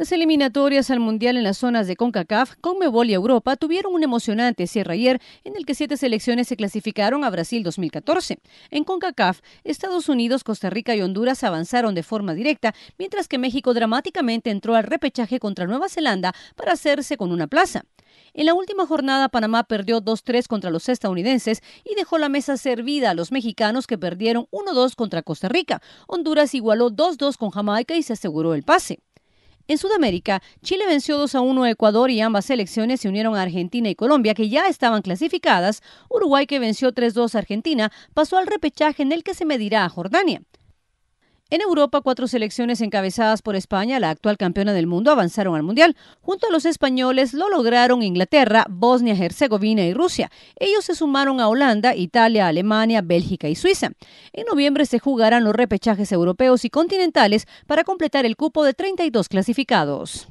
Las eliminatorias al Mundial en las zonas de CONCACAF, CONMEBOL y Europa tuvieron un emocionante cierre ayer en el que siete selecciones se clasificaron a Brasil 2014. En CONCACAF, Estados Unidos, Costa Rica y Honduras avanzaron de forma directa, mientras que México dramáticamente entró al repechaje contra Nueva Zelanda para hacerse con una plaza. En la última jornada, Panamá perdió 2-3 contra los estadounidenses y dejó la mesa servida a los mexicanos que perdieron 1-2 contra Costa Rica. Honduras igualó 2-2 con Jamaica y se aseguró el pase. En Sudamérica, Chile venció 2 a 1 a Ecuador y ambas selecciones se unieron a Argentina y Colombia, que ya estaban clasificadas. Uruguay, que venció 3-2 a Argentina, pasó al repechaje en el que se medirá a Jordania. En Europa, cuatro selecciones encabezadas por España, la actual campeona del mundo, avanzaron al Mundial. Junto a los españoles lo lograron Inglaterra, Bosnia, Herzegovina y Rusia. Ellos se sumaron a Holanda, Italia, Alemania, Bélgica y Suiza. En noviembre se jugarán los repechajes europeos y continentales para completar el cupo de 32 clasificados.